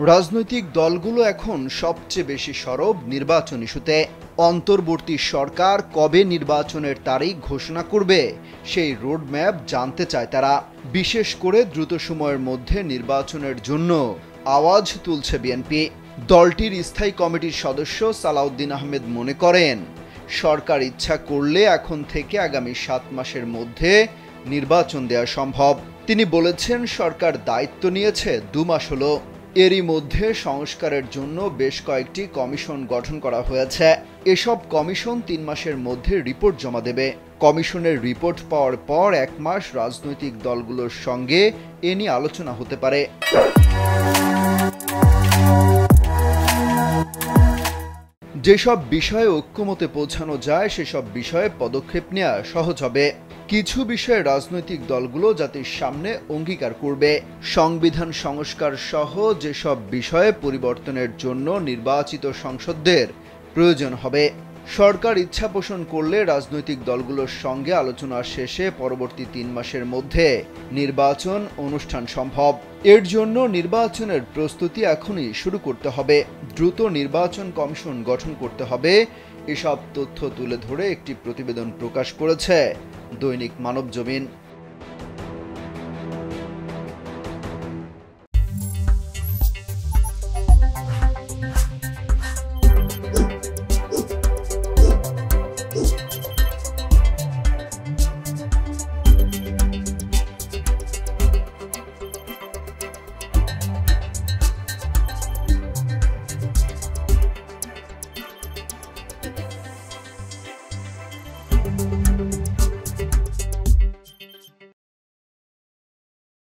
রাজনৈতিক দলগুলো এখন সবচেয়ে বেশি সরব নির্বাচন ইস্যুতে। অন্তর্বর্তী সরকার কবে নির্বাচনের তারিখ ঘোষণা করবে, সেই রোডম্যাপ জানতে চায় তারা। বিশেষ করে দ্রুত সময়ের মধ্যে নির্বাচনের জন্য আওয়াজ তুলছে বিএনপি। দলটির স্থায়ী কমিটির সদস্য সালাউদ্দিন আহমেদ মনে করেন, সরকার ইচ্ছা করলে এখন থেকে আগামী সাত মাসের মধ্যে নির্বাচন দেওয়া সম্ভব। তিনি বলেছেন, সরকার দায়িত্ব নিয়েছে দু মাস হলো। এরই মধ্যে সংস্কারের জন্য বেশ কয়েকটি কমিশন গঠন করা হয়েছে। এসব কমিশন তিন মাসের মধ্যে রিপোর্ট জমা দেবে। কমিশনের রিপোর্ট পাওয়ার পর এক মাস রাজনৈতিক দলগুলোর সঙ্গে এ নিয়ে আলোচনা হতে পারে। যেসব বিষয়ে ঐক্যমতে পৌঁছানো যায়, সেসব বিষয়ে পদক্ষেপ নেওয়া সহজ হবে। কিছু বিষয়ে রাজনৈতিক দলগুলো জাতির সামনে অঙ্গীকার করবে। সংবিধান সংস্কার সহ যেসব বিষয়ে পরিবর্তনের জন্য নির্বাচিত সংসদদের প্রয়োজন হবে। সরকার ইচ্ছা পোষণ করলে রাজনৈতিক দলগুলোর সঙ্গে আলোচনা শেষে পরবর্তী তিন মাসের মধ্যে নির্বাচন অনুষ্ঠান সম্ভব। এর জন্য নির্বাচনের প্রস্তুতি এখনই শুরু করতে হবে। দ্রুত নির্বাচন কমিশন গঠন করতে হবে। এসব তথ্য তুলে ধরে একটি প্রতিবেদন প্রকাশ করেছে দৈনিক মানব জমিন